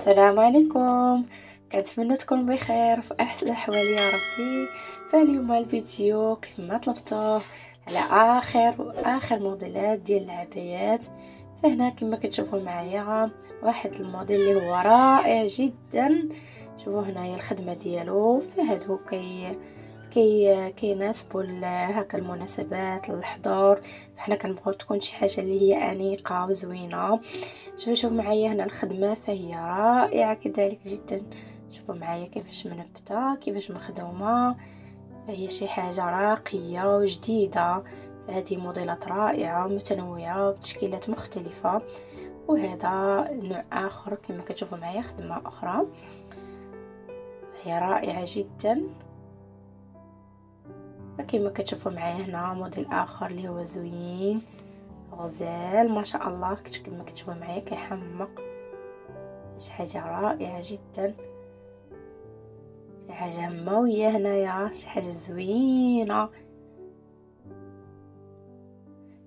السلام عليكم. كنتمنى تكونوا بخير وفي أحسن الأحوال يا ربي. فاليوم الفيديو كيف ما طلبتوه على آخر واخر موديلات ديال العبايات. فهنا كما كتشوفوا معايا واحد الموديل اللي هو رائع جدا. شوفوا هنايا الخدمة ديالو. فهادو كي كي كيناسبوا هكا المناسبات الحضور. فحنا كنبغيو تكون شي حاجة اللي هي أنيقة وزوينة. شوفوا شوف معايا هنا الخدمة فهي رائعة كذلك جدا. شوفوا معايا كيفاش منبتة كيفاش مخدومة. فهي شي حاجة راقية وجديدة. فهذه موديلات رائعة متنوعة بتشكيلات مختلفة. وهذا نوع آخر كما كتشوفوا معايا خدمة أخرى. هي رائعة جدا. كما كتشوفوا معايا هنا موديل آخر اللي هو زوين. غزال ما شاء الله كما كتشوفوا معايا كيحمق. شي حاجة رائعة جدا. شي حاجة همويه هنايا شي حاجة زوينة.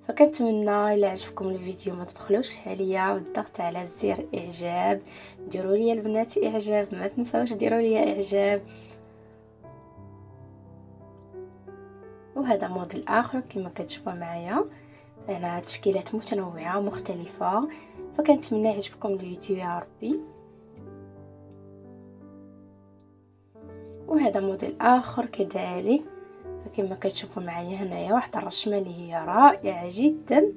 فكنتمنى إلا عجبكم الفيديو ما تبخلوش عليا بالضغط على زر إعجاب. ديروا لي البنات إعجاب ما تنساوش ديروا لي إعجاب. وهذا موديل آخر كما كتشوفوا معايا. هنا تشكيلات متنوعة مختلفه فكنتمنى يعجبكم الفيديو يا ربي. وهذا موديل آخر كذلك. فكما كتشوفوا معايا هنايا واحد الرشمه اللي هي رائعة جدا.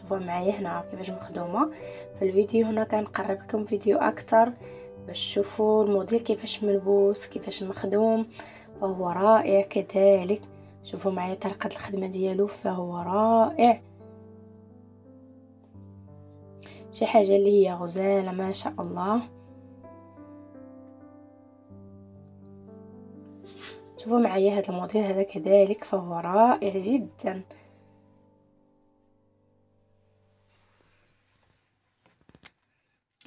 شوفوا معايا هنا كيفاش مخدومة. في الفيديو هنا كنقرب لكم فيديو أكثر باش تشوفوا الموديل كيفاش ملبوس كيفاش مخدوم. فهو رائع كذلك. شوفوا معايا طريقة الخدمة ديالو فهو رائع. شي حاجة اللي هي غزالة ما شاء الله. شوفوا معايا هذا الموديل هذا كذلك فهو رائع جدا.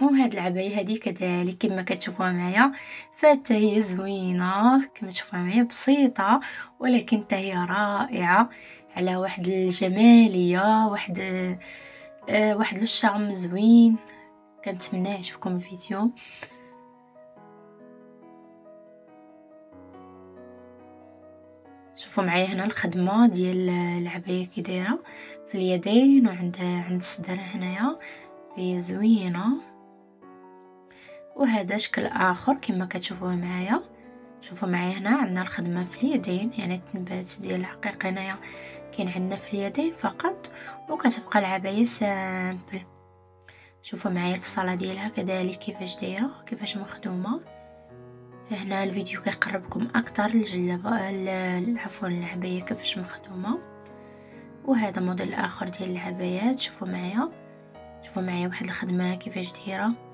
وهاد العباية هذه كذلك كما كتشوفوها معايا. فحتى هي زوينة كما تشوفوها معايا بسيطة ولكن حتى هي رائعة على واحد الجمالية واحد آه واحد شارم زوين. كنتمنى يعجبكم الفيديو شوفوا معايا هنا الخدمة ديال العباية كي دايرة في اليدين وعند عند الصدر هنايا. في زوينة. وهذا شكل آخر كما كتشوفوه معايا. شوفوا معايا هنا عندنا الخدمة في اليدين يعني التنبات ديال الحقيقة هنايا كاين عندنا في اليدين فقط وكتبقى العبايه سامبل شوفوا معايا الفصالة ديالها كذلك كيفاش دايرة كيفاش مخدومة. فهنا الفيديو كيقربكم أكثر الجلابه عفوا العبايه كيفاش مخدومة. وهذا موديل آخر ديال العبايات شوفوا معايا. شوفوا معايا واحد الخدمة كيفاش دايرة.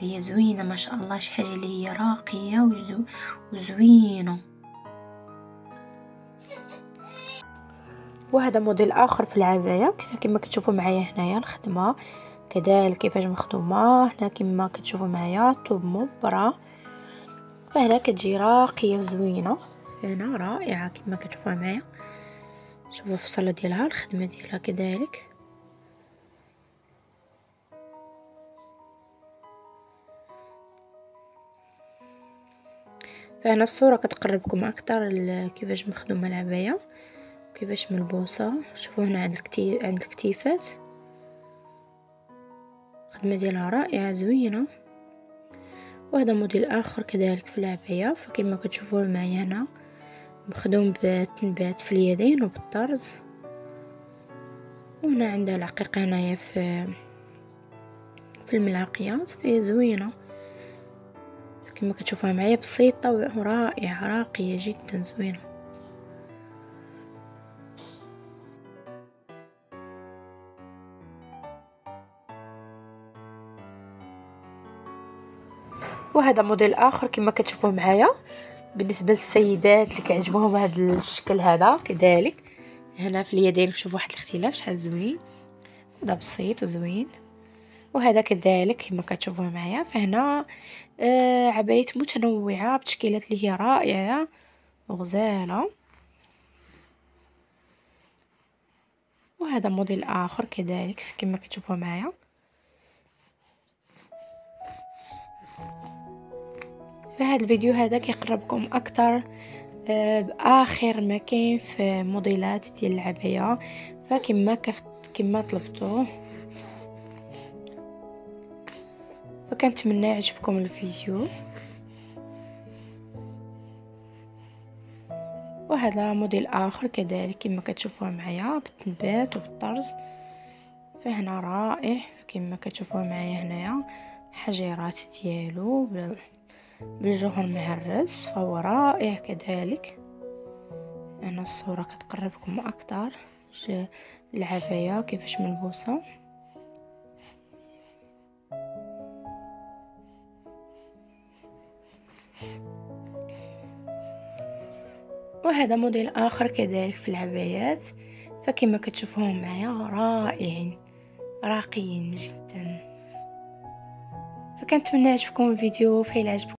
فهي زوينة ما شاء الله شي حاجة اللي هي راقية وزوينة. وهذا موديل آخر في العباية كما كتشوفوا معايا هنايا الخدمة. كذلك كيفاش مخدومة هنا كما كتشوفوا معايا طوب مبرة. فهنا كتجي راقية وزوينة. هنا رائعة كما كتشوفوها معايا. شوفوا الفصلة ديالها الخدمة ديالها كذلك. فهنا الصورة كتقربكم أكثر كيفاش مخدومة العباية كيفاش ملبوسه شوفوا هنا عند الكتي... عند الكتيفات. الخدمه ديالها رائعة زوينة. وهذا موديل آخر كذلك في العباية. فكما كتشوفوه معايا هنا مخدوم بالتنبات في اليدين وبالطرز. وهنا عندها العقيقة هنايا في في الملاقيات. فهي زوينة. كما كتشوفوها معايا بسيطة ورائعة راقية جدا زوينة. وهذا موديل آخر كما كتشوفوا معايا. بالنسبة للسيدات اللي كيعجبوهم هذا الشكل هذا كذلك. هنا في اليدين شوفوا واحد الاختلاف شحال زوين. هذا بسيط وزوين. وهذا كذلك كما كتشوفوا معايا. فهنا آه عبايات متنوعة بتشكيلات اللي هي رائعة. وغزاله وهذا موديل آخر كذلك كما كتشوفوا معايا. فهاد الفيديو هذا كيقربكم أكثر آه، بآخر ما كاين في موديلات ديال العباية. فكما كما طلبتوه فكنتمنى يعجبكم الفيديو. وهذا موديل آخر كذلك كما كتشوفوه معايا بالتنبات وبالطرز. فهنا رائع كما كتشوفوه معايا هنايا حجيرات ديالو بالجوهر مهرس فهو رائع كذلك. أنا الصورة كتقربكم أكثر العبايه كيفاش ملبوسة. وهذا موديل آخر كذلك في العبايات فكما كتشوفوهم معايا رائعين راقيين جدا. فكنتمنى يعجبكم الفيديو فإلا عجبكم